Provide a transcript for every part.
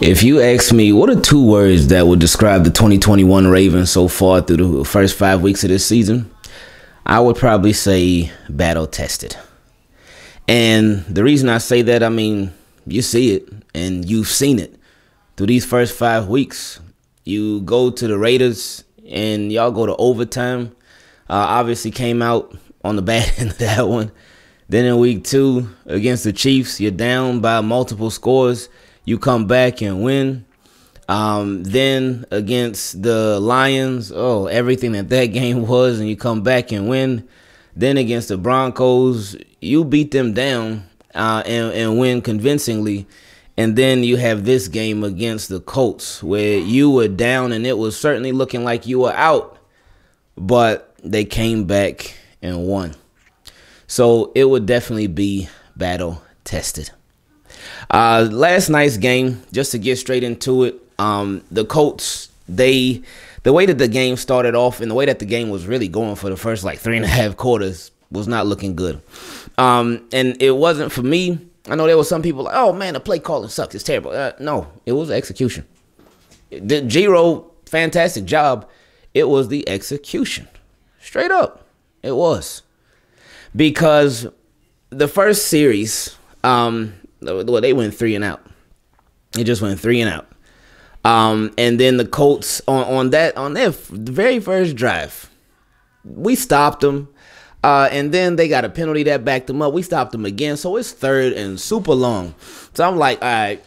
If you ask me, what are two words that would describe the 2021 Ravens so far through the first five weeks of this season? I would probably say battle tested. And the reason I say that, I mean, you see it and you've seen it through these first five weeks. You go to the Raiders and y'all go to overtime. Uh, obviously, came out on the bad end of that one. Then in week two against the Chiefs, you're down by multiple scores you come back and win. Um, then against the Lions, oh, everything that that game was, and you come back and win. Then against the Broncos, you beat them down uh, and, and win convincingly. And then you have this game against the Colts where you were down and it was certainly looking like you were out, but they came back and won. So it would definitely be battle tested. Uh, last night's game, just to get straight into it, um, the Colts, they, the way that the game started off and the way that the game was really going for the first like three and a half quarters was not looking good. Um, and it wasn't for me. I know there were some people like, oh man, the play calling sucks. It's terrible. Uh, no, it was execution. The G-Ro, fantastic job. It was the execution. Straight up, it was. Because the first series, um, well, they went three and out. They just went three and out. Um, and then the Colts on, on that on their very first drive, we stopped them. Uh, and then they got a penalty that backed them up. We stopped them again, so it's third and super long. So I'm like, all right,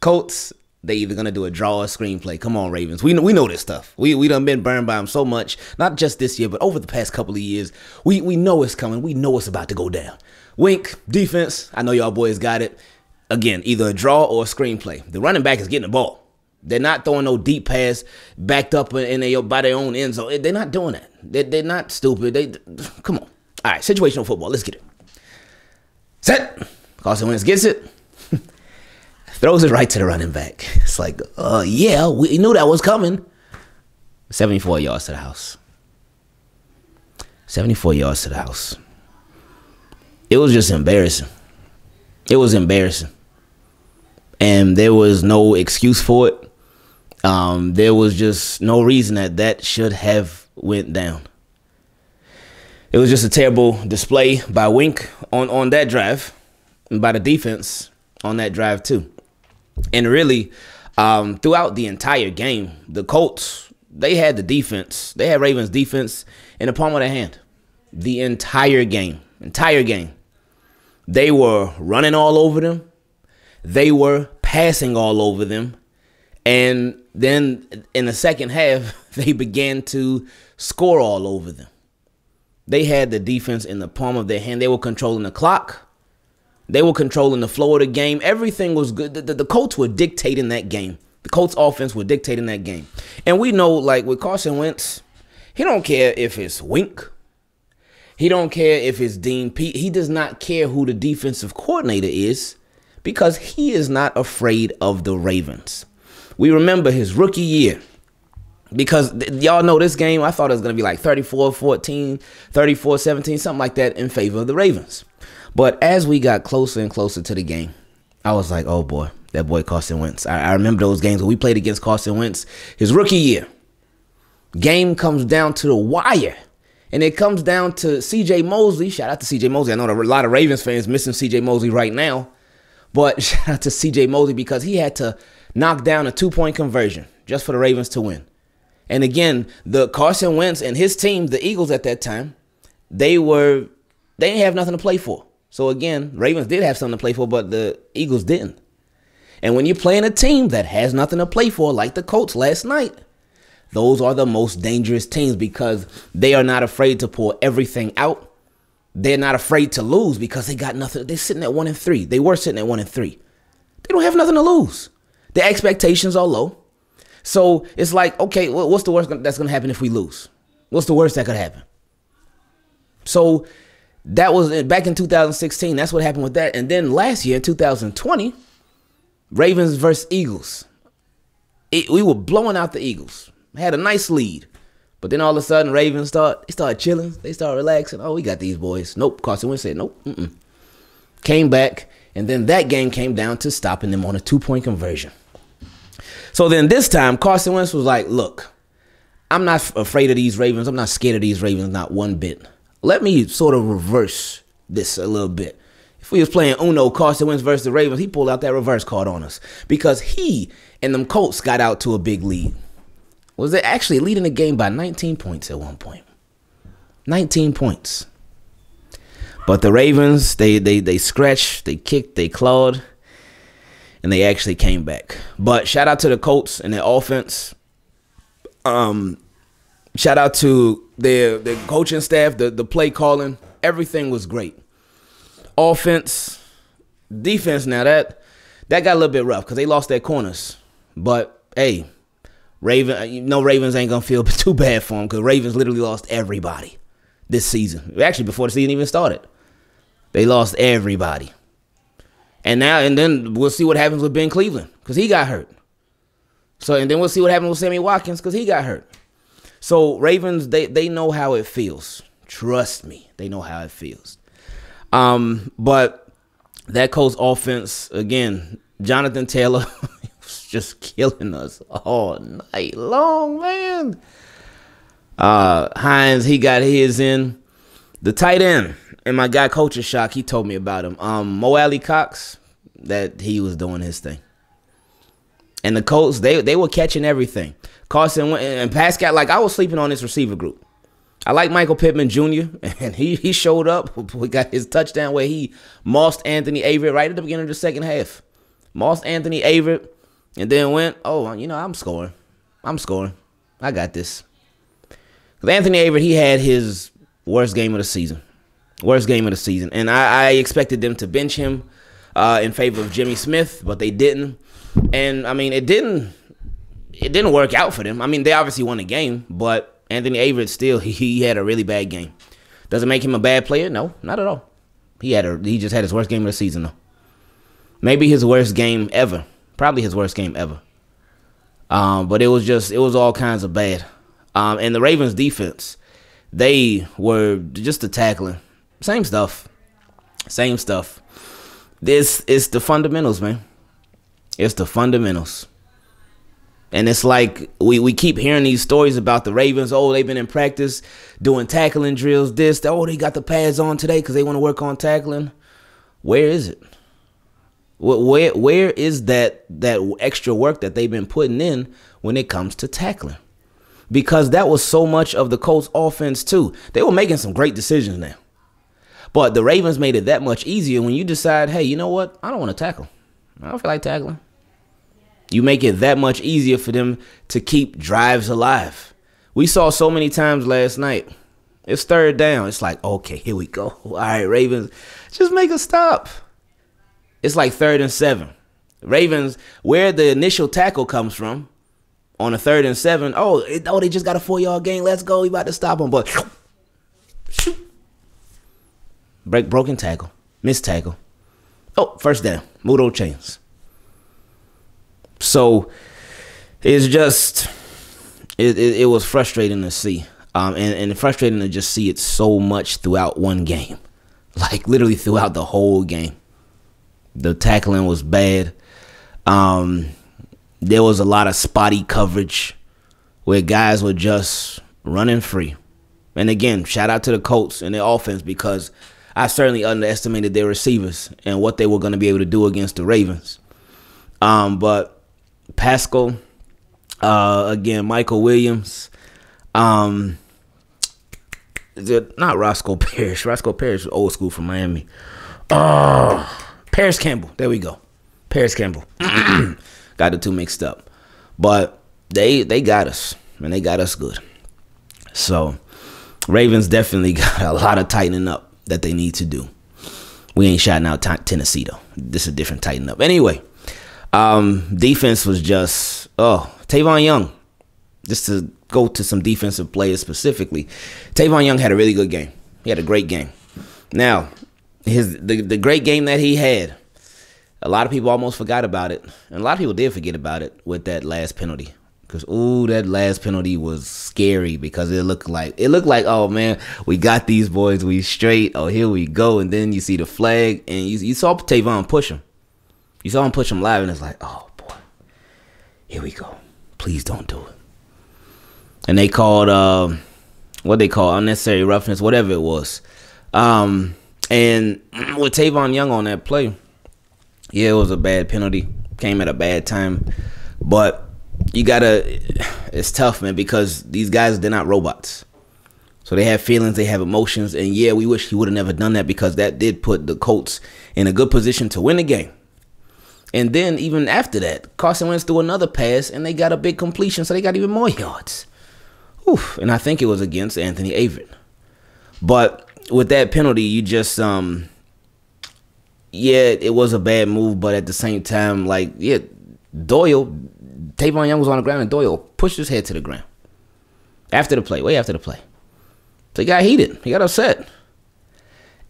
Colts. They either gonna do a draw or screenplay. Come on, Ravens. We we know this stuff. We we done been burned by them so much, not just this year, but over the past couple of years. We we know it's coming. We know it's about to go down. Wink, defense. I know y'all boys got it. Again, either a draw or a screenplay. The running back is getting the ball. They're not throwing no deep pass backed up in they by their own end zone. They're not doing that. They're, they're not stupid. They come on. All right, situational football. Let's get it. Set. Carson Wentz gets it. Throws it right to the running back. It's like, uh, yeah, we knew that was coming. 74 yards to the house. 74 yards to the house it was just embarrassing. It was embarrassing. And there was no excuse for it. Um, there was just no reason that that should have went down. It was just a terrible display by Wink on, on that drive and by the defense on that drive too. And really, um, throughout the entire game, the Colts, they had the defense. They had Ravens defense in the palm of their hand. The entire game. Entire game. They were running all over them. They were passing all over them. And then in the second half, they began to score all over them. They had the defense in the palm of their hand. They were controlling the clock. They were controlling the flow of the game. Everything was good. The, the, the Colts were dictating that game. The Colts offense were dictating that game. And we know, like with Carson Wentz, he don't care if it's Wink he don't care if it's Dean Pees. He does not care who the defensive coordinator is because he is not afraid of the Ravens. We remember his rookie year because y'all know this game, I thought it was going to be like 34 14, 34 17, something like that in favor of the Ravens. But as we got closer and closer to the game, I was like, oh boy, that boy Carson Wentz. I, I remember those games when we played against Carson Wentz his rookie year. Game comes down to the wire. And it comes down to CJ Mosley. Shout out to CJ Mosley. I know a lot of Ravens fans missing CJ Mosley right now. But shout out to CJ Mosley because he had to knock down a two point conversion just for the Ravens to win. And again, the Carson Wentz and his team, the Eagles at that time, they were they didn't have nothing to play for. So again, Ravens did have something to play for, but the Eagles didn't. And when you're playing a team that has nothing to play for, like the Colts last night, those are the most dangerous teams because they are not afraid to pull everything out. They're not afraid to lose because they got nothing. They're sitting at one and three. They were sitting at one and three. They don't have nothing to lose. The expectations are low. So it's like, okay, what's the worst that's going to happen if we lose? What's the worst that could happen? So that was back in 2016. That's what happened with that. And then last year, 2020, Ravens versus Eagles. It, we were blowing out the Eagles had a nice lead. But then all of a sudden, Ravens start they start chilling, they start relaxing. Oh, we got these boys. Nope. Carson Wentz said nope. Mm-mm. Came back, and then that game came down to stopping them on a two point conversion. So then this time, Carson Wentz was like, look, I'm not afraid of these Ravens. I'm not scared of these Ravens, not one bit. Let me sort of reverse this a little bit. If we was playing Uno, Carson Wentz versus the Ravens, he pulled out that reverse card on us because he and them Colts got out to a big lead. Was it actually leading the game by 19 points at one point? 19 points. But the Ravens, they they they scratched, they kicked, they clawed, and they actually came back. But shout out to the Colts and their offense. Um, shout out to their their coaching staff, the the play calling, everything was great. Offense, defense. Now that that got a little bit rough because they lost their corners. But hey, Raven, you know Ravens ain't gonna feel too bad for them because Ravens literally lost everybody this season. Actually, before the season even started, they lost everybody. And now and then we'll see what happens with Ben Cleveland because he got hurt. So and then we'll see what happens with Sammy Watkins because he got hurt. So Ravens, they they know how it feels. Trust me, they know how it feels. Um, but that Colts offense again, Jonathan Taylor just killing us all night long, man. Uh, Hines, he got his in. The tight end and my guy Culture Shock, he told me about him. Um, Mo Alie-Cox, that he was doing his thing. And the Colts, they they were catching everything. Carson went, and Pascal, like I was sleeping on this receiver group. I like Michael Pittman Jr. and he he showed up. We got his touchdown where he mossed Anthony Averett right at the beginning of the second half. Mossed Anthony Averett and then went, oh, you know, I'm scoring. I'm scoring. I got this. Because Anthony Averett, he had his worst game of the season. Worst game of the season. And I, I expected them to bench him uh, in favor of Jimmy Smith, but they didn't. And I mean, it didn't it didn't work out for them. I mean, they obviously won the game, but Anthony Averett still he, he had a really bad game. Doesn't make him a bad player? No, not at all. He had a he just had his worst game of the season though. Maybe his worst game ever. Probably his worst game ever. Um, but it was just it was all kinds of bad. Um, and the Ravens defense, they were just the tackling. Same stuff. Same stuff. This is the fundamentals, man. It's the fundamentals. And it's like we, we keep hearing these stories about the Ravens. Oh, they've been in practice doing tackling drills, this, oh, they got the pads on today because they want to work on tackling. Where is it? Where where is that that extra work that they've been putting in when it comes to tackling? Because that was so much of the Colts offense too. They were making some great decisions now. But the Ravens made it that much easier when you decide, hey, you know what? I don't want to tackle. I don't feel like tackling. You make it that much easier for them to keep drives alive. We saw so many times last night. It's third down. It's like, okay, here we go. All right, Ravens, just make a stop. It's like third and seven. Ravens, where the initial tackle comes from, on a third and seven. Oh, it, oh, they just got a four yard gain. Let's go. We about to stop them, but shoot, break, broken tackle, missed tackle. Oh, first down. Mudo chains. So it's just it, it, it was frustrating to see. Um, and, and frustrating to just see it so much throughout one game. Like literally throughout the whole game. The tackling was bad. Um, there was a lot of spotty coverage where guys were just running free. And again, shout out to the Colts and their offense because I certainly underestimated their receivers and what they were going to be able to do against the Ravens. Um, but Pascal, uh, again, Michael Williams, um, not Roscoe Parrish. Roscoe Parrish was old school from Miami. Oh, Parris Campbell. There we go. Parris Campbell. got the two mixed up. But they they got us. And they got us good. So Ravens definitely got a lot of tightening up that they need to do. We ain't shouting out t- Tennessee though. This is a different tighten up. Anyway, um, defense was just oh Tavon Young. Just to go to some defensive players specifically, Tavon Young had a really good game. He had a great game. Now, his the, the great game that he had, a lot of people almost forgot about it, and a lot of people did forget about it with that last penalty. Cause ooh, that last penalty was scary because it looked like it looked like oh man, we got these boys, we straight. Oh here we go, and then you see the flag, and you, you saw Tavon push him. You saw him push him live, and it's like oh boy, Here we go. Please don't do it. And they called uh, what they call unnecessary roughness, whatever it was. Um, and with Tavon Young on that play, yeah, it was a bad penalty. Came at a bad time, but you gotta. It's tough, man, because these guys they're not robots. So they have feelings, they have emotions, and yeah, we wish he would have never done that because that did put the Colts in a good position to win the game. And then even after that, Carson Wentz threw another pass, and they got a big completion, so they got even more yards. Oof, and I think it was against Anthony Averett. But with that penalty, you just um, yeah, it was a bad move, but at the same time, like yeah, Doyle, Tavon Young was on the ground, and Doyle pushed his head to the ground after the play, way after the play. So he got heated. He got upset.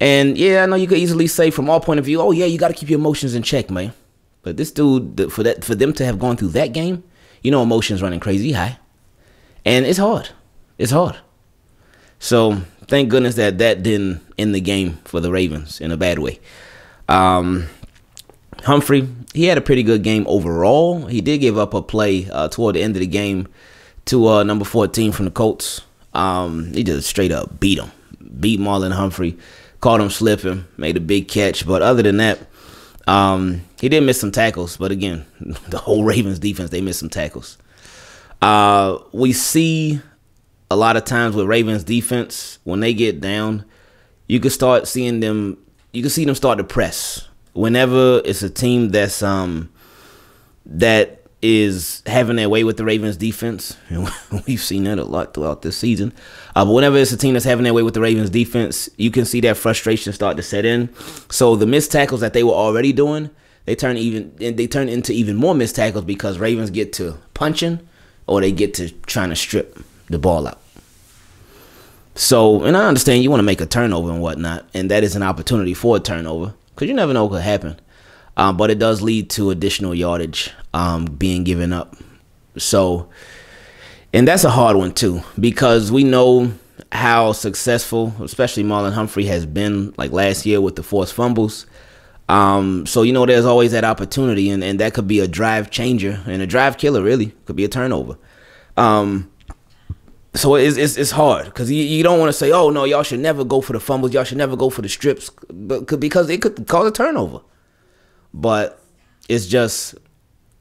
And yeah, I know you could easily say from our point of view, oh yeah, you got to keep your emotions in check, man. But this dude, for that, for them to have gone through that game, you know, emotions running crazy high, and it's hard. It's hard. So thank goodness that that didn't end the game for the Ravens in a bad way. Um, Humphrey, he had a pretty good game overall. He did give up a play uh, toward the end of the game to uh, number 14 from the Colts. Um, he just straight up beat him, beat Marlon Humphrey, caught him slipping, made a big catch. But other than that, um, he did miss some tackles. But again, the whole Ravens defense, they missed some tackles. Uh, we see a lot of times with Ravens defense, when they get down, you can start seeing them, you can see them start to press. Whenever it's a team that's, um, that is having their way with the Ravens defense. And we've seen that a lot throughout this season. Uh, but whenever it's a team that's having their way with the Ravens defense, you can see that frustration start to set in. So the missed tackles that they were already doing, they turn even they turn into even more missed tackles because Ravens get to punching or they get to trying to strip the ball out. So, and I understand you want to make a turnover and whatnot, and that is an opportunity for a turnover because you never know what could happen. Um, but it does lead to additional yardage um, being given up. So, and that's a hard one too because we know how successful, especially Marlon Humphrey has been like last year with the forced fumbles. Um, so you know there's always that opportunity, and, and that could be a drive changer and a drive killer. Really, could be a turnover. Um, so it's it's, it's hard because you, you don't want to say, oh no, y'all should never go for the fumbles, y'all should never go for the strips, but because it could cause a turnover but it's just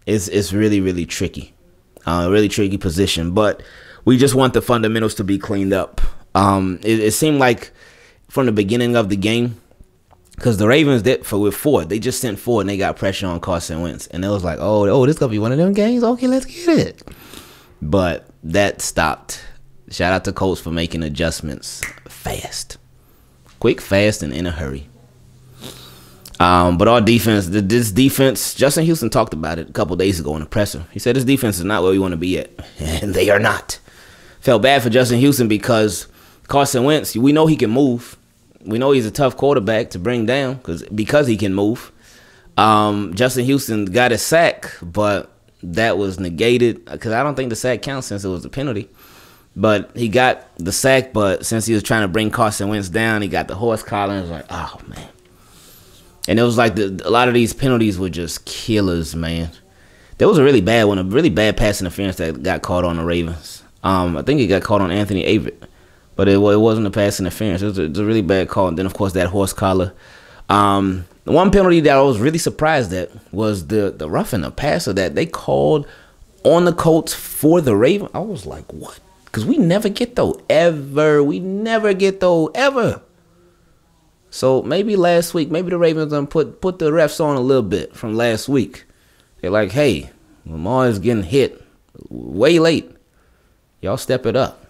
it's it's really really tricky, uh, really tricky position. But we just want the fundamentals to be cleaned up. Um, it, it seemed like from the beginning of the game, because the Ravens did for with Fort, they just sent Fort and they got pressure on Carson Wentz, and it was like, oh, oh, this gonna be one of them games. Okay, let's get it. But that stopped. Shout out to Colts for making adjustments fast, quick, fast, and in a hurry. Um, but our defense, this defense, Justin Houston talked about it a couple days ago in the presser. He said this defense is not where we want to be at, and they are not. Felt bad for Justin Houston because Carson Wentz, we know he can move. We know he's a tough quarterback to bring down because because he can move. Um, Justin Houston got a sack, but that was negated because I don't think the sack counts since it was a penalty. But he got the sack, but since he was trying to bring Carson Wentz down, he got the horse collar. And was like, oh man. And it was like the, a lot of these penalties were just killers, man. There was a really bad one, a really bad pass interference that got caught on the Ravens. Um, I think it got caught on Anthony Averett, but it, it wasn't a pass interference. It was, a, it was a really bad call. And then, of course, that horse collar. Um, the one penalty that I was really surprised at was the the roughing the passer that they called on the Colts for the Raven. I was like, what? Because we never get though ever. We never get though ever. So maybe last week, maybe the Ravens done put put the refs on a little bit from last week. They're like, hey, Lamar is getting hit way late. Y'all step it up.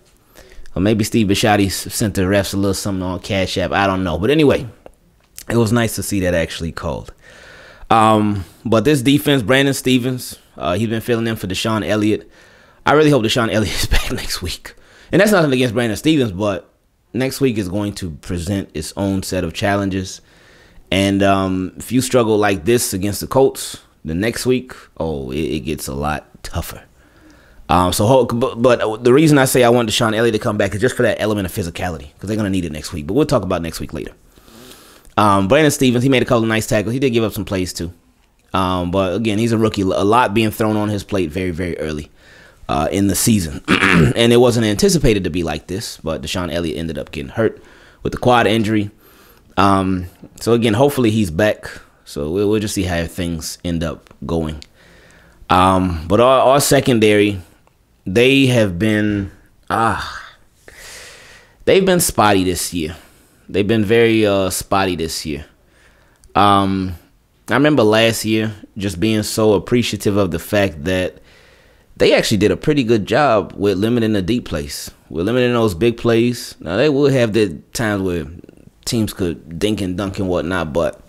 Or maybe Steve Bisciotti sent the refs a little something on Cash App. I don't know. But anyway, it was nice to see that actually called. Um, but this defense, Brandon Stephens, uh, he's been filling in for DeShon Elliott. I really hope DeShon Elliott is back next week. And that's nothing against Brandon Stephens, but next week is going to present its own set of challenges. And um, if you struggle like this against the Colts, the next week, oh, it, it gets a lot tougher. Um, so, but, but, the reason I say I want DeShon Elliott to come back is just for that element of physicality because they're going to need it next week. But we'll talk about next week later. Um, Brandon Stephens, he made a couple of nice tackles. He did give up some plays too. Um, but again, he's a rookie. A lot being thrown on his plate very, very early uh, in the season, and it wasn't anticipated to be like this. But DeShon Elliott ended up getting hurt with the quad injury. Um, so again, hopefully he's back. So we'll, we'll just see how things end up going. Um, but our, our secondary, they have been ah, they've been spotty this year. They've been very uh, spotty this year. Um, I remember last year just being so appreciative of the fact that they actually did a pretty good job with limiting the deep plays. With limiting those big plays. Now they will have the times where teams could dink and dunk and whatnot, but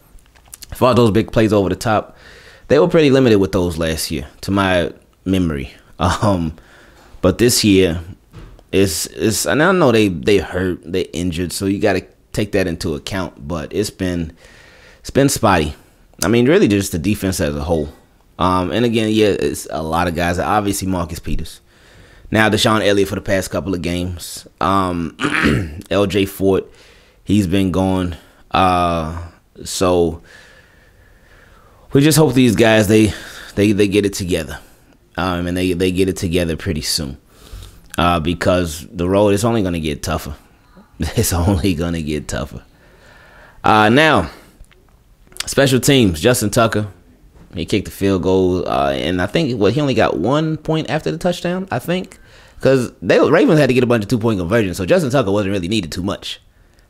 for those big plays over the top, they were pretty limited with those last year, to my memory. Um, but this year, it's it's and I know they they hurt, they injured, so you got to take that into account. But it's been it's been spotty. I mean, really, just the defense as a whole. Um, and again, yeah, it's a lot of guys. Obviously, Marcus Peters. Now, DeShon Elliott for the past couple of games. Um, LJ Fort, he's been gone. Uh, so we just hope these guys they they they get it together, um, and they they get it together pretty soon, uh, because the road is only going to get tougher. It's only going to get tougher. Uh, now, special teams. Justin Tucker, he kicked the field goal, uh, and I think what he only got one point after the touchdown. I think because they Ravens had to get a bunch of two point conversions, so Justin Tucker wasn't really needed too much.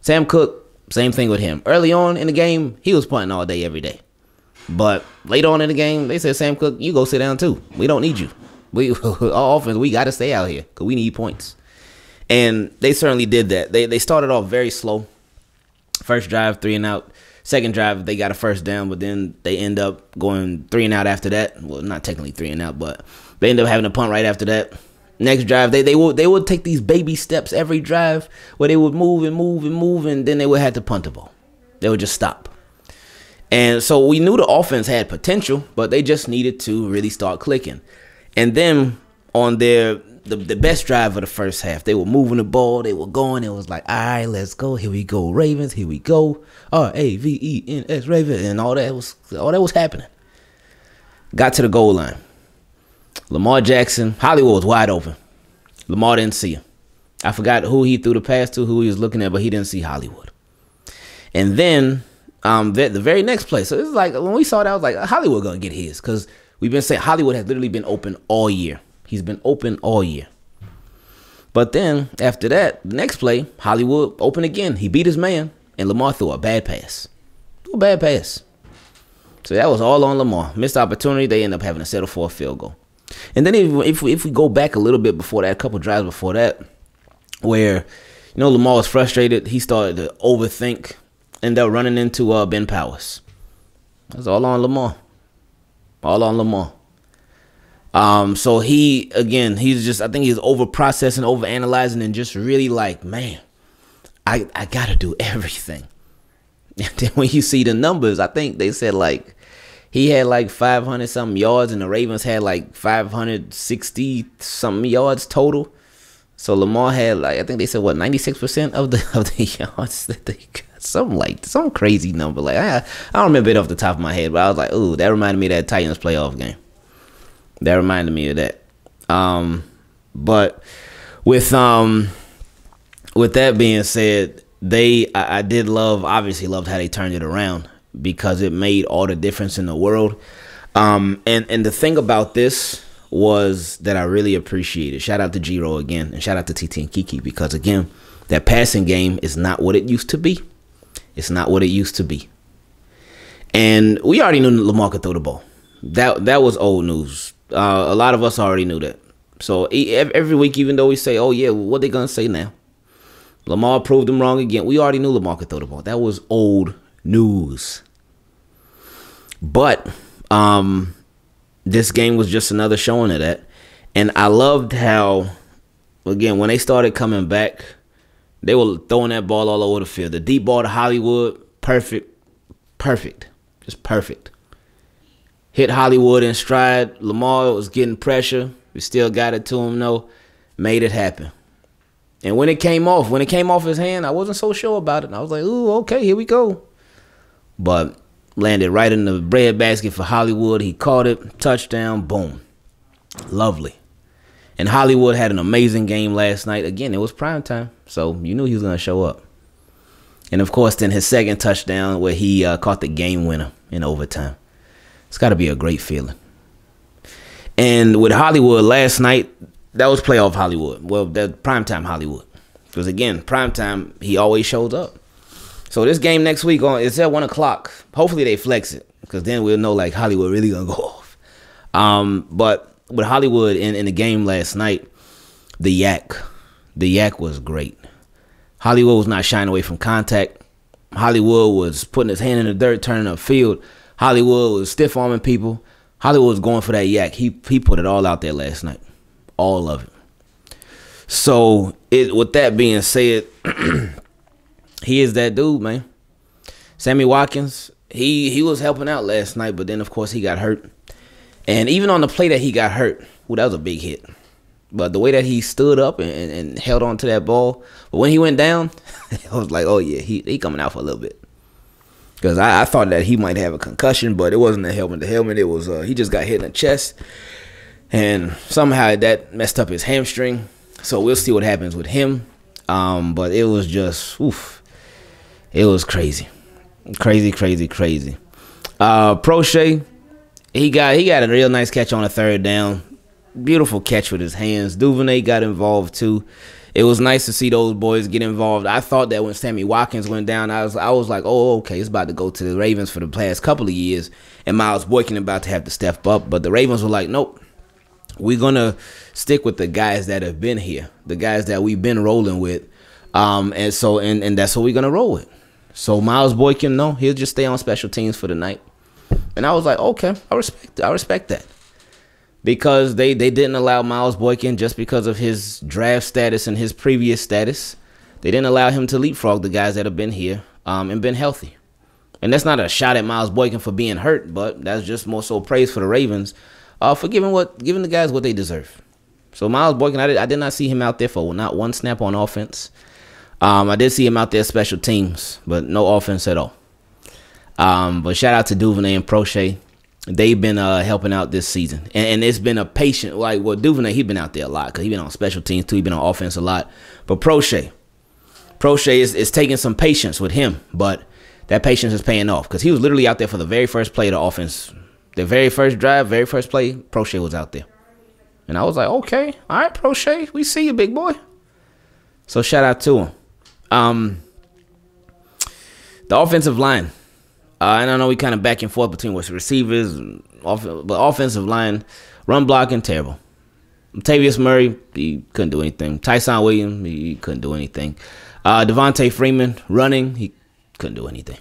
Sam Koch, same thing with him. Early on in the game, he was punting all day, every day. But later on in the game, they said, Sam Koch, you go sit down too. We don't need you. We our offense, we got to stay out here because we need points. And they certainly did that. They they started off very slow. First drive, three and out. Second drive, they got a first down, but then they end up going three and out after that. Well, not technically three and out, but they end up having a punt right after that. Next drive, they they would they would take these baby steps every drive where they would move and move and move, and then they would have to punt the ball. They would just stop. And so we knew the offense had potential, but they just needed to really start clicking. And then on their the, the best drive of the first half, they were moving the ball, they were going. It was like, all right, let's go. Here we go, Ravens. Here we go. R A V E N S Ravens, and all that was all that was happening. Got to the goal line. Lamar Jackson, Hollywood was wide open. Lamar didn't see him. I forgot who he threw the pass to, who he was looking at, but he didn't see Hollywood. And then um, the, the very next play. So it's like when we saw that, I was like, Hollywood gonna get his because we've been saying Hollywood has literally been open all year. He's been open all year. But then after that, the next play, Hollywood open again. He beat his man, and Lamar threw a bad pass. Threw a bad pass. So that was all on Lamar. Missed opportunity. They end up having to settle for a field goal. And then if, if we, if we go back a little bit before that, a couple drives before that, where you know Lamar was frustrated, he started to overthink end up running into uh, Ben Powers. That's all on Lamar. All on Lamar. Um, so he again, he's just I think he's over processing, over analyzing, and just really like, man, I I gotta do everything. And then when you see the numbers, I think they said like he had like 500 something yards, and the Ravens had like 560 something yards total. So Lamar had like I think they said what 96 percent of the of the yards that they got something like some crazy number. Like I, I don't remember it off the top of my head, but I was like, ooh, that reminded me of that Titans playoff game. That reminded me of that. Um, but with um, with that being said, they I, I did love obviously loved how they turned it around because it made all the difference in the world. Um, and and the thing about this was that I really appreciated. Shout out to G-Ro again, and shout out to TT and Kiki because again, that passing game is not what it used to be. It's not what it used to be. And we already knew Lamar could throw the ball. That that was old news. Uh, a lot of us already knew that. So every week, even though we say, "Oh yeah, what they gonna say now?" Lamar proved them wrong again. We already knew Lamar could throw the ball. That was old news. But um, this game was just another showing of that, and I loved how, again, when they started coming back they were throwing that ball all over the field. The deep ball to Hollywood, perfect, perfect, just perfect. Hit Hollywood in stride. Lamar was getting pressure. We still got it to him though. Made it happen. And when it came off, when it came off his hand, I wasn't so sure about it. I was like, ooh, okay, here we go. But landed right in the bread basket for Hollywood. He caught it, touchdown, boom. Lovely. And Hollywood had an amazing game last night. Again, it was prime time, so you knew he was going to show up. And of course, then his second touchdown where he uh, caught the game winner in overtime. It's got to be a great feeling. And with Hollywood last night, that was playoff Hollywood. Well, that primetime Hollywood. Because again, primetime, he always shows up. So this game next week on it's at one o'clock. Hopefully they flex it. Because then we'll know like Hollywood really gonna go off. Um, but with Hollywood in, in the game last night, the YAC. The YAC was great. Hollywood was not shying away from contact. Hollywood was putting his hand in the dirt, turning up field. Hollywood was stiff arming people. Hollywood was going for that YAC. He he put it all out there last night, all of it. So it with that being said, he is that dude, man. Sammy Watkins, he he was helping out last night, but then of course he got hurt. And even on the play that he got hurt, well, that was a big hit. But the way that he stood up and, and held on to that ball, but when he went down, I was like, oh yeah, he he coming out for a little bit. Because I, I, thought that he might have a concussion, but it wasn't a helmet. The helmet, it was uh, he just got hit in the chest, and somehow that messed up his hamstring. So we'll see what happens with him. Um, but it was just, oof, it was crazy, crazy, crazy, crazy. Uh, Proche, he got he got a real nice catch on a third down beautiful catch with his hands. Duvernay got involved too. It was nice to see those boys get involved. I thought that when Sammy Watkins went down, I was I was like, oh, okay, it's about to go to the Ravens for the past couple of years, and Miles Boykin about to have to step up. But the Ravens were like, nope, we're gonna stick with the guys that have been here, the guys that we've been rolling with, um, and so and and that's what we're gonna roll with. So Miles Boykin, no, he'll just stay on special teams for the night, and I was like, okay, I respect, I respect that because they, they didn't allow Miles Boykin just because of his draft status and his previous status. They didn't allow him to leapfrog the guys that have been here um, and been healthy. And that's not a shot at Miles Boykin for being hurt, but that's just more so praise for the Ravens uh, for giving what giving the guys what they deserve. So Miles Boykin, I did, I did not see him out there for not one snap on offense. Um, I did see him out there special teams, but no offense at all. Um, but shout out to Duvernay and Proche they've been uh, helping out this season, and, and, it's been a patient. Like well, Duvernay, he's been out there a lot because he's been on special teams too. He's been on offense a lot. But Proche, Proche is, is taking some patience with him, but that patience is paying off because he was literally out there for the very first play of the offense, the very first drive, very first play. Proche was out there, and I was like, okay, all right, Proche, we see you, big boy. So shout out to him. Um, the offensive line uh, and I know we kind of back and forth between what's receivers, off, but offensive line, run blocking, terrible. Tavius Murray, he couldn't do anything. Ty'Son Williams, he couldn't do anything. Uh, Devonta Freeman, running, he couldn't do anything.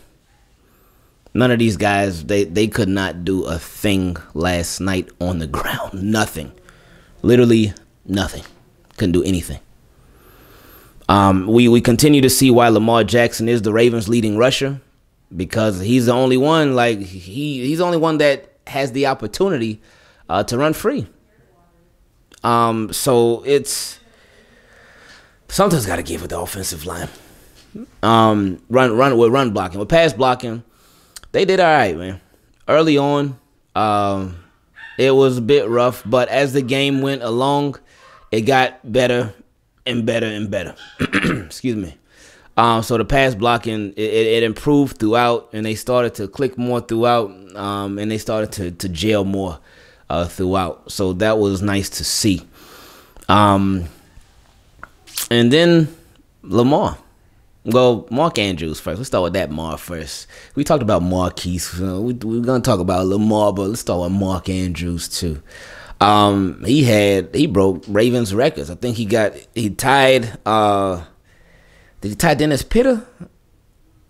None of these guys, they, they could not do a thing last night on the ground. Nothing. Literally nothing. Couldn't do anything. Um, we, we continue to see why Lamar Jackson is the Ravens' leading rusher because he's the only one like he he's the only one that has the opportunity uh, to run free. Um, so it's something's got to give with the offensive line. Um, run run with run blocking with pass blocking, they did all right, man. Early on, um, it was a bit rough, but as the game went along, it got better and better and better. Excuse me. Um, so the pass blocking it, it, improved throughout, and they started to click more throughout, um, and they started to to gel more uh, throughout. So that was nice to see. Um, and then Lamar. Well, Mark Andrews first. Let's start with that Mark first. We talked about Marquise. Uh, we, we're gonna talk about Lamar, but let's start with Mark Andrews too. Um, he had he broke Ravens records. I think he got he tied uh did he tie Dennis Pitta?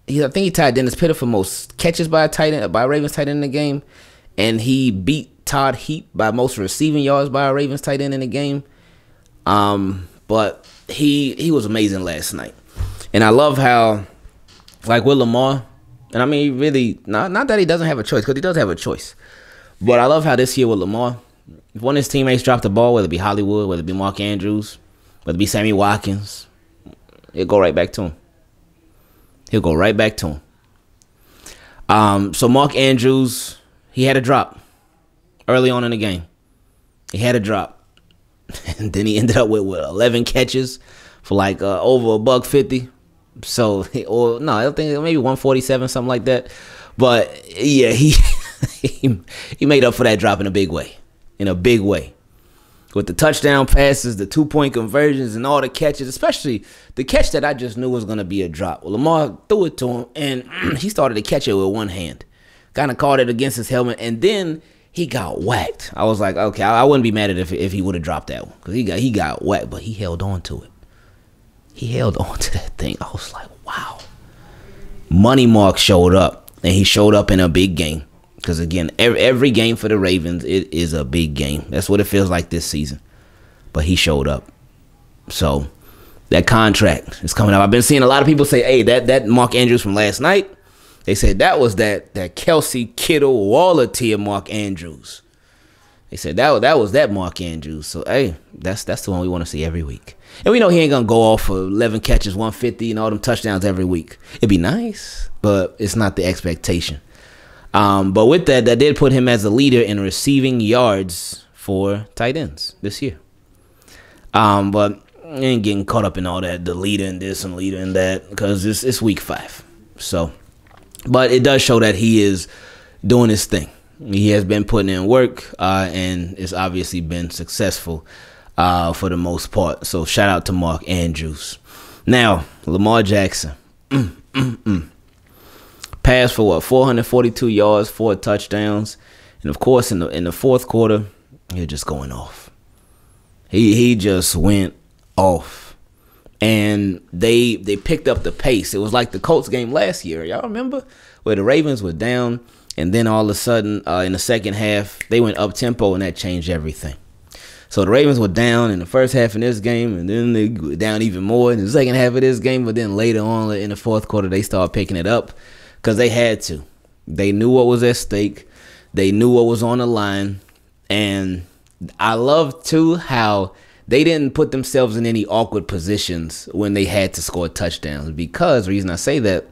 He, I think he tied Dennis Pitta for most catches by a tight end, by Ravens tight end in the game, and he beat Todd Heap by most receiving yards by a Ravens tight end in the game. Um, but he he was amazing last night, and I love how, like with Lamar, and I mean really not not that he doesn't have a choice because he does have a choice, but I love how this year with Lamar, if one of his teammates dropped the ball, whether it be Hollywood, whether it be Mark Andrews, whether it be Sammy Watkins, He'll go right back to him. He'll go right back to him. Um, so Mark Andrews, he had a drop early on in the game. He had a drop, and then he ended up with what, 11 catches for like uh, over a buck fifty. So, or no, I don't think maybe 147, something like that. But yeah, he he he made up for that drop in a big way, in a big way with the touchdown passes, the two point conversions, and all the catches, especially the catch that I just knew was going to be a drop. Well, Lamar threw it to him, and he started to catch it with one hand. Kind of caught it against his helmet, and then he got whacked. I was like, okay, I, I wouldn't be mad at if, if he would have dropped that one because he got he got whacked, but he held on to it. He held on to that thing. I was like, wow. Money Mark showed up, and he showed up in a big game. Because again, every, every game for the Ravens it is a big game. That's what it feels like this season. But he showed up, so that contract is coming up. I've been seeing a lot of people say, "Hey, that that Mark Andrews from last night." They said that was that that Kelce Kittle Waller tier Mark Andrews. They said that that was that Mark Andrews. So hey, that's that's the one we want to see every week. And we know he ain't gonna go off for 11 catches, 150, and all them touchdowns every week. It'd be nice, but it's not the expectation. Um, but with that, that did put him as a leader in receiving yards for tight ends this year. Um, but ain't getting caught up in all that, the leader in this and leader in that, because it's, it's week five. So, but it does show that he is doing his thing. He has been putting in work, uh, and it's obviously been successful uh, for the most part. So, shout out to Mark Andrews. Now, Lamar Jackson. Mm, mm, mm passed for what 442 yards, four touchdowns, and of course in the in the fourth quarter, he just going off. He he just went off, and they they picked up the pace. It was like the Colts game last year. Y'all remember where the Ravens were down, and then all of a sudden uh, in the second half they went up tempo, and that changed everything. So the Ravens were down in the first half of this game, and then they were down even more in the second half of this game. But then later on in the fourth quarter, they started picking it up because they had to. They knew what was at stake. They knew what was on the line, and I love too how they didn't put themselves in any awkward positions when they had to score touchdowns. Because the reason I say that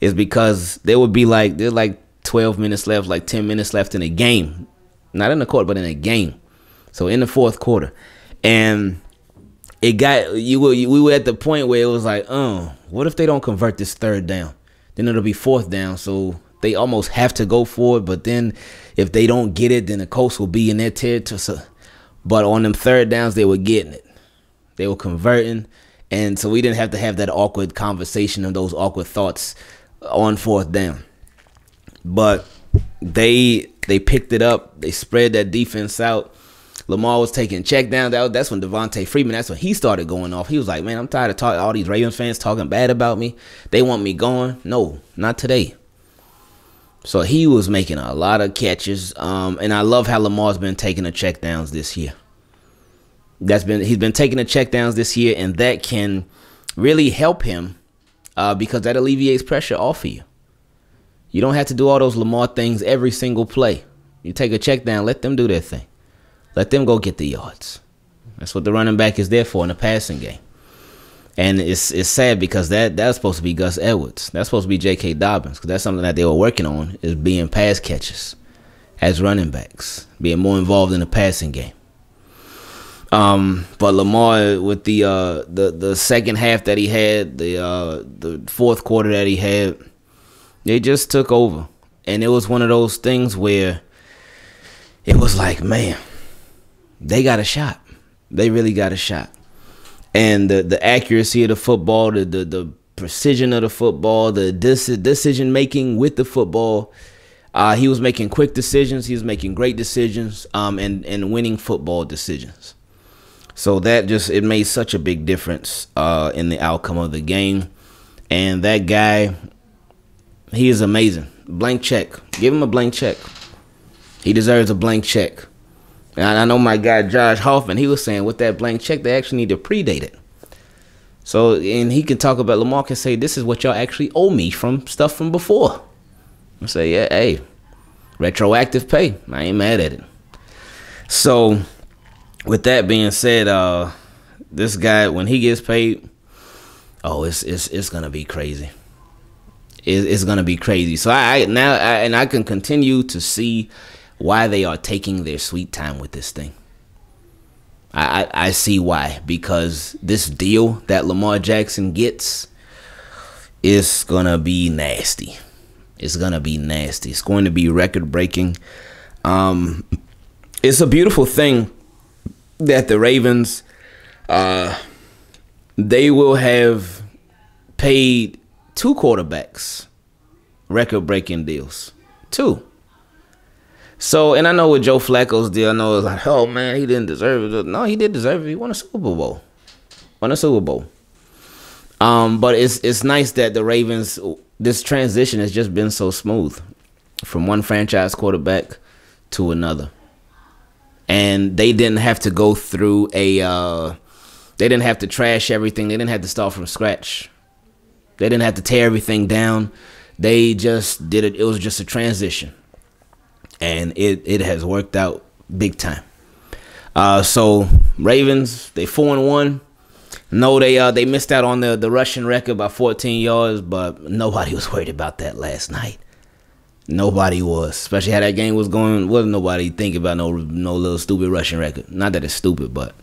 is because they would be like they're like 12 minutes left, like 10 minutes left in a game, not in the court, but in a game. So in the fourth quarter, and it got you were we were at the point where it was like, oh, what if they don't convert this third down? Then it'll be fourth down. So they almost have to go for it. But then if they don't get it, then the Colts will be in their territory. So, but on them third downs, they were getting it. They were converting. And so we didn't have to have that awkward conversation and those awkward thoughts on fourth down. But they they picked it up. They spread that defense out. Lamar was taking check down. That, that's when Devonta Freeman, that's when he started going off. He was like, man, I'm tired of talking, all these Ravens fans talking bad about me. They want me going. No, not today. So he was making a lot of catches. Um, and I love how Lamar's been taking the check downs this year. That's been he's been taking the check downs this year, and that can really help him uh, because that alleviates pressure off of you. You don't have to do all those Lamar things every single play. You take a check down, let them do their thing. Let them go get the yards. That's what the running back is there for in the passing game. And it's it's sad because that that's supposed to be Gus Edwards. That's supposed to be J.K. Dobbins because that's something that they were working on is being pass catchers as running backs, being more involved in the passing game. Um, but Lamar with the uh the the second half that he had, the uh the fourth quarter that he had, they just took over, and it was one of those things where it was like, man, they got a shot. They really got a shot. And the the accuracy of the football, the the, the precision of the football, the decision making with the football. Uh, he was making quick decisions. He was making great decisions, um, and and winning football decisions. So that just it made such a big difference uh, in the outcome of the game. And that guy, he is amazing. Blank check. Give him a blank check. He deserves a blank check. And I know my guy Josh Hoffman, he was saying with that blank check, they actually need to predate it. So, and he can talk about Lamar can say, this is what y'all actually owe me from stuff from before. I say, yeah, hey, retroactive pay. I ain't mad at it. So, with that being said, uh, this guy when he gets paid, oh, it's it's it's gonna be crazy. going to be crazy. So I, I now I, and I can continue to see why they are taking their sweet time with this thing. I, I, I see why because this deal that Lamar Jackson gets is gonna be nasty. It's gonna be nasty. It's going to be record breaking. Um, it's a beautiful thing that the Ravens, uh, they will have paid two quarterbacks record breaking deals. Two. So, and I know with Joe Flacco's deal, I know it's like, oh man, he didn't deserve it. No, he did deserve it. He won a Super Bowl. Won a Super Bowl. Um, but it's it's nice that the Ravens this transition has just been so smooth from one franchise quarterback to another. And they didn't have to go through a uh, they didn't have to trash everything. They didn't have to start from scratch. They didn't have to tear everything down. They just did it. It was just a transition, and it it has worked out big time. Uh, so Ravens they four and one. No, they uh they missed out on the the rushing record by 14 yards, but nobody was worried about that last night. Nobody was, especially how that game was going. Wasn't nobody thinking about no no little stupid rushing record. Not that it's stupid, but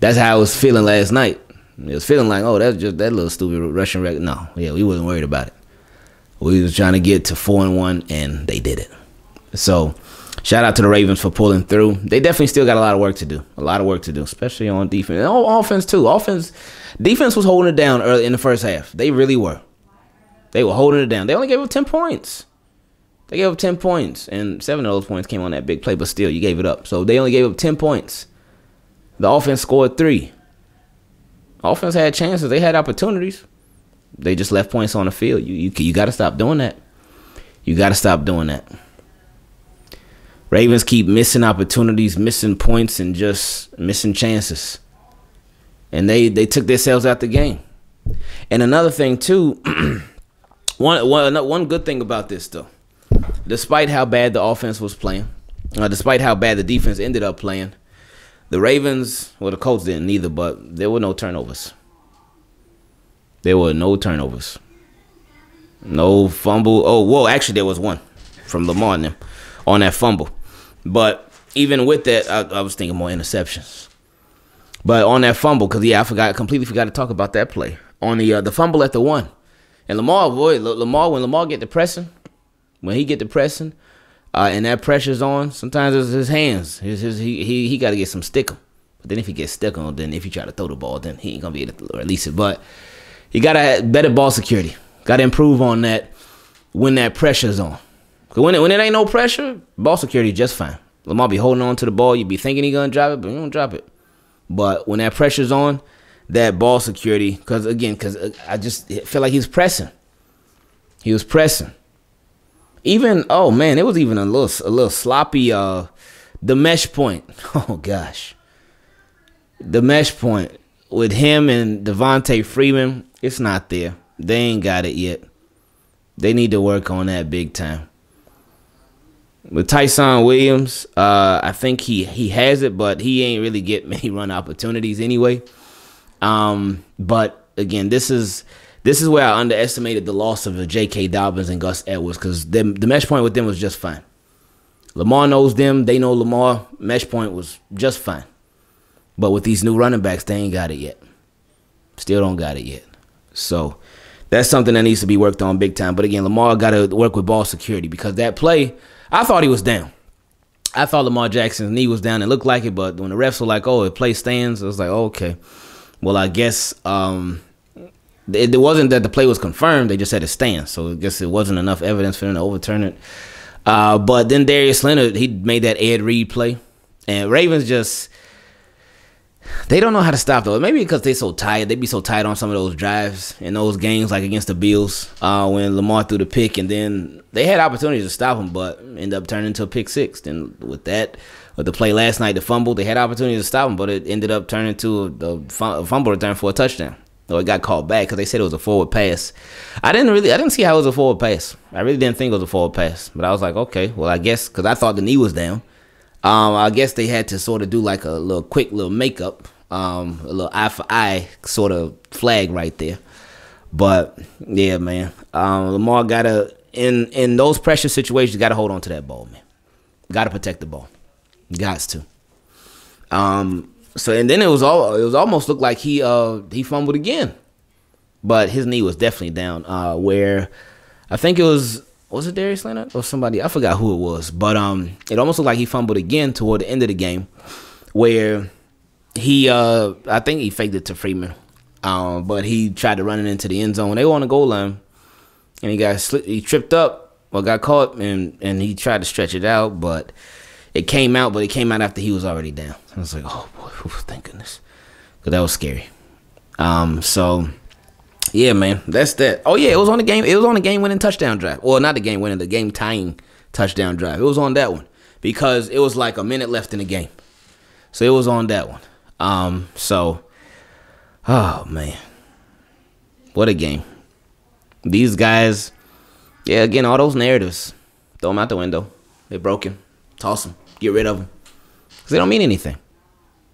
that's how I was feeling last night. It was feeling like, oh, that's just that little stupid rushing record. No, yeah, we wasn't worried about it. We was trying to get to four and one, and they did it. So, shout out to the Ravens for pulling through. They definitely still got a lot of work to do. A lot of work to do, especially on defense. And offense too. Offense, defense was holding it down early in the first half. They really were. They were holding it down. They only gave up ten points. They gave up ten points, and seven of those points came on that big play. But still, you gave it up. So they only gave up ten points. The offense scored three. Offense had chances. They had opportunities. They just left points on the field. You you you got to stop doing that. You got to stop doing that. Ravens keep missing opportunities, missing points, and just missing chances. And they they took themselves out the game. And another thing too, one one one good thing about this though, despite how bad the offense was playing, uh, despite how bad the defense ended up playing, the Ravens, well, the Colts didn't either, but there were no turnovers. There were no turnovers. No fumble. Oh, whoa, actually, there was one from Lamar them on that fumble. But even with that, I, I was thinking more interceptions. But on that fumble, because yeah, I forgot completely forgot to talk about that play on the uh, the fumble at the one, and Lamar, boy, Lamar when Lamar get the pressing, when he get the pressing, uh, and that pressure's on, sometimes it's his hands. His, he he, he got to get some stickum. But then if he gets stuck on, then if he try to throw the ball, then he ain't gonna be able to release it. But you gotta better ball security. Gotta improve on that when that pressure's on. Cause when it, when it ain't no pressure, ball security just fine. Lamar be holding on to the ball. You be thinking he gonna drop it, but he don't drop it. But when that pressure's on, that ball security, cause again, cause uh, I just feel like he's pressing. He was pressing even oh man, it was even a little a little sloppy. Uh, the mesh point. Oh gosh, the mesh point with him and Devonta Freeman. It's not there. They ain't got it yet. They need to work on that big time. With Ty'Son Williams, uh, I think he he has it, but he ain't really get many run opportunities anyway. Um, but again, this is this is where I underestimated the loss of the J.K. Dobbins and Gus Edwards because the mesh point with them was just fine. Lamar knows them. They know Lamar. Mesh point was just fine. But with these new running backs, they ain't got it yet. Still don't got it yet. So that's something that needs to be worked on big time. But again, Lamar got to work with ball security because that play, I thought he was down. I thought Lamar Jackson's knee was down. It looked like it, but when the refs were like, "Oh, the play stands," I was like, oh, "Okay." Well, I guess um, it, it wasn't that the play was confirmed; they just said it stands. So I guess it wasn't enough evidence for them to overturn it. Uh, but then Darius Leonard, he made that Ed Reed play, and Ravens just they don't know how to stop though. Maybe because they're so tired. they'd be so tired on some of those drives in those games, like against the Bills, uh, when Lamar threw the pick, and then they had opportunities to stop him, but end up turning into a pick six. Then with that, with the play last night, the fumble, they had opportunities to stop him, but it ended up turning to a, a fumble return for a touchdown. No, it got called back because they said it was a forward pass. I didn't really, I didn't see how it was a forward pass. I really didn't think it was a forward pass. But I was like, okay, well, I guess because I thought the knee was down. Um, I guess they had to sort of do like a little quick little makeup, um, a little eye for eye sort of flag right there. But yeah, man, um, Lamar gotta in in those pressure situations, gotta hold on to that ball, man. Gotta protect the ball. Gots to. Um. So and then it was all it was almost looked like he uh he fumbled again, but his knee was definitely down. Uh, where I think it was was it Darius Leonard or somebody I forgot who it was, but um it almost looked like he fumbled again toward the end of the game, where he uh I think he faked it to Freeman um, but he tried to run it into the end zone. They were on the goal line, and he got sli- he tripped up or got caught, and and he tried to stretch it out, but it came out. But it came out after he was already down. I was like, oh boy, thank goodness, because that was scary. Um, so yeah, man, that's that. Oh yeah, it was on the game. It was on the game winning touchdown drive. Well, not the game winning, the game tying touchdown drive. It was on that one because it was like a minute left in the game. So it was on that one. Um, so Oh man, what a game! These guys, yeah, again, all those narratives, throw them out the window. They're broken. Toss them. Get rid of them. Cause they don't mean anything.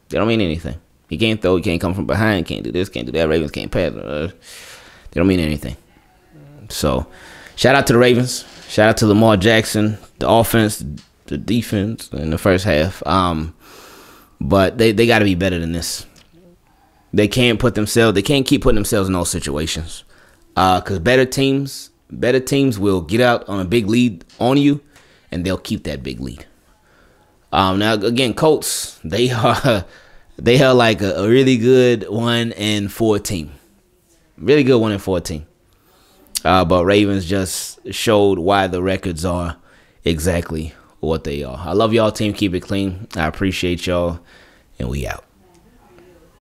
They don't mean anything. He can't throw. He can't come from behind. Can't do this. Can't do that. Ravens can't pass. Uh, they don't mean anything. So, shout out to the Ravens. Shout out to Lamar Jackson, the offense, the defense in the first half. Um, but they they got to be better than this. They can't put themselves. They can't keep putting themselves in those situations. Because uh, better teams, better teams will get out on a big lead on you, and they'll keep that big lead. Um, now again, Colts they are they are like a, a really good one and fourteen, really good one and fourteen. Uh, but Ravens just showed why the records are exactly what they are. I love y'all, team. Keep it clean. I appreciate y'all, and we out.